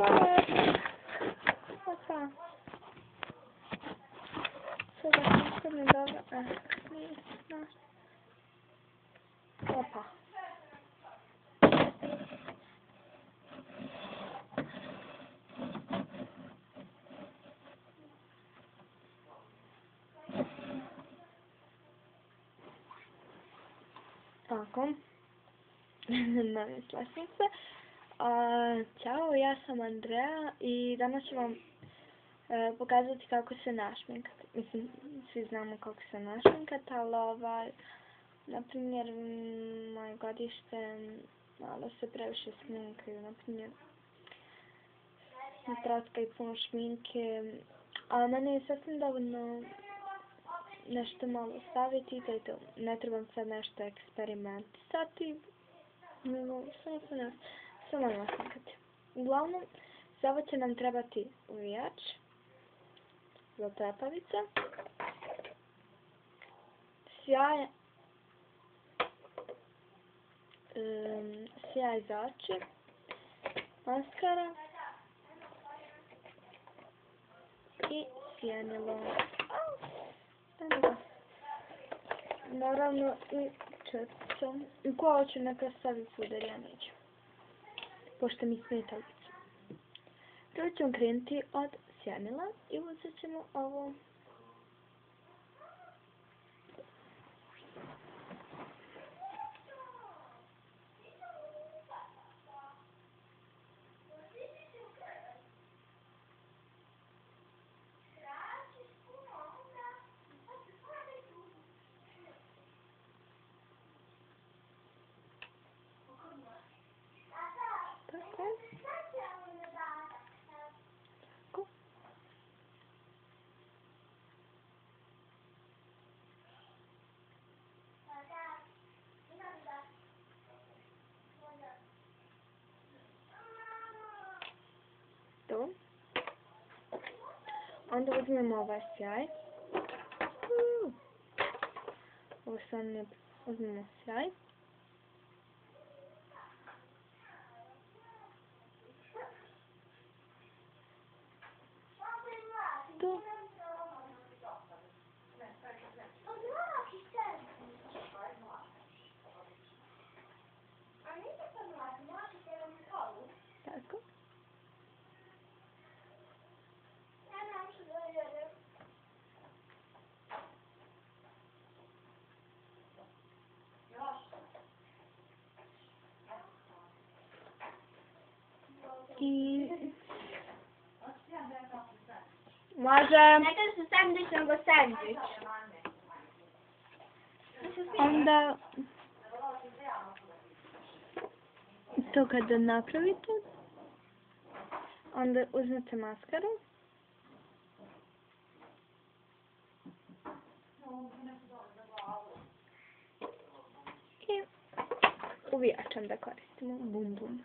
Opa. Sada sam mi dobro. E, nije, znaš. Opa. A, Ćao, ja sam Andreja i danas ću vam e, pokazati kako se našminkati. Mislim, svi znamo kako se našminkati, ali ovaj, na primjer, moje godište malo se previše sminkaju, na primjer, tratka i puno šminke, a meni je sasvim dovoljno nešto malo staviti to. Ne trebam sad nešto eksperimentisati, nego samo se nas, samo naslikati. Uglavnom, za ovo će nam trebati uvijač, za trepavice, sjaj, um, sjaj za oči, maskara i sjenilo. Naravno i četca. I kola ću neka stavi puder, ja. Pošto mi smeta lice. Prvo ćemo krenuti od sjenila i uzet ćemo ovo. Tako. Tako. To. Onda uzmemo ovaj sjaj. Uuu. Ovo sad ne uzmemo sjaj. To. Tako. I... Može. Ne kaže se sandvič, nego sandvič. Onda... To kada napravite, onda uzmete maskaru. I uvijačem da koristimo. Bum bum.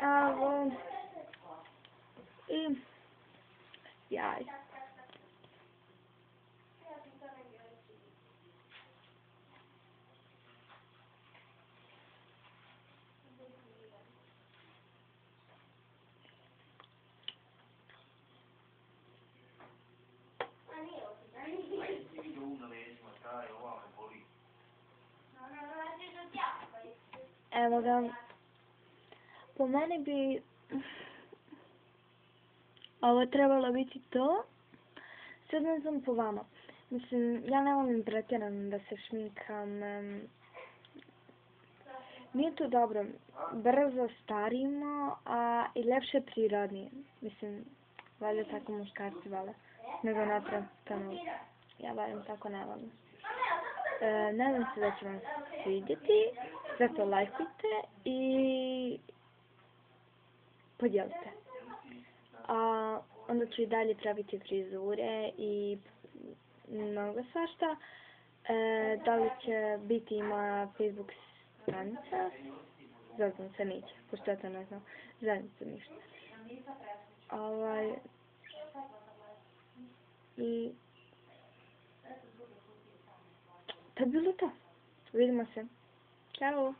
Evo. I jaj. Evo ga. Po meni bi ovo trebalo biti to. Sad ne znam po vama. Mislim, ja ne volim pretjerano da se šminkam. Nije to dobro. Brzo starimo, a i lepše prirodnije. Mislim, valjda tako muškarci vole. Nego natrapano. Ja barem tako ne volim. E, nadam se da će vam se svidjeti. Zato lajkujte i podijelite. A onda ću i dalje praviti frizure i mnogo svašta. E, da li će biti i moja Facebook stranica? Zaznam se neće, pošto ja to ne znam. Zajednicu ništa. Ovaj, I... To je bilo to. Vidimo se. Ćao.